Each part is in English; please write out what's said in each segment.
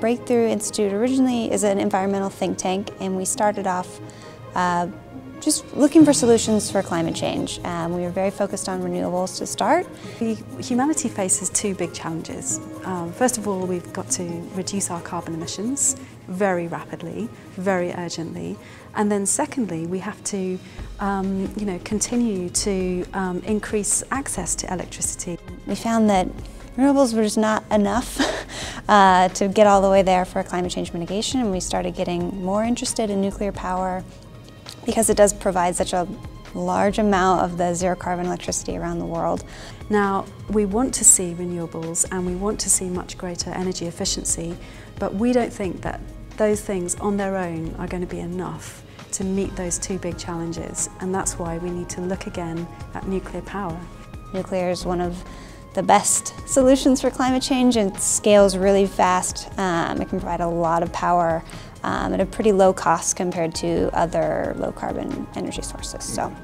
Breakthrough Institute originally is an environmental think tank and we started off uh, just looking for solutions for climate change. Um, we were very focused on renewables to start. humanity faces two big challenges. Um, first of all, we've got to reduce our carbon emissions very rapidly, very urgently. And then secondly, we have to um, you know, continue to um, increase access to electricity. We found that renewables were just not enough uh, to get all the way there for climate change mitigation and we started getting more interested in nuclear power because it does provide such a large amount of the zero carbon electricity around the world. Now, we want to see renewables and we want to see much greater energy efficiency, but we don't think that those things on their own are going to be enough to meet those two big challenges, and that's why we need to look again at nuclear power. Nuclear is one of the best solutions for climate change. and scales really fast. Um, it can provide a lot of power um, at a pretty low cost compared to other low carbon energy sources. So.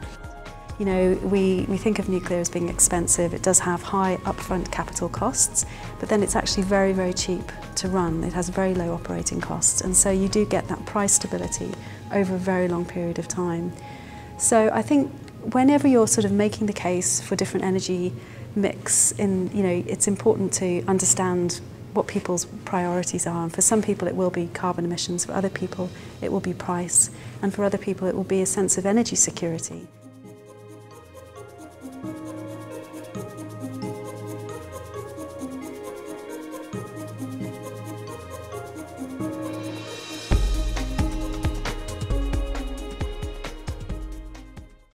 You know, we, we think of nuclear as being expensive. It does have high upfront capital costs, but then it's actually very, very cheap to run. It has very low operating costs, and so you do get that price stability over a very long period of time. So I think whenever you're sort of making the case for different energy mix, in, you know, it's important to understand what people's priorities are. And for some people it will be carbon emissions, for other people it will be price, and for other people it will be a sense of energy security.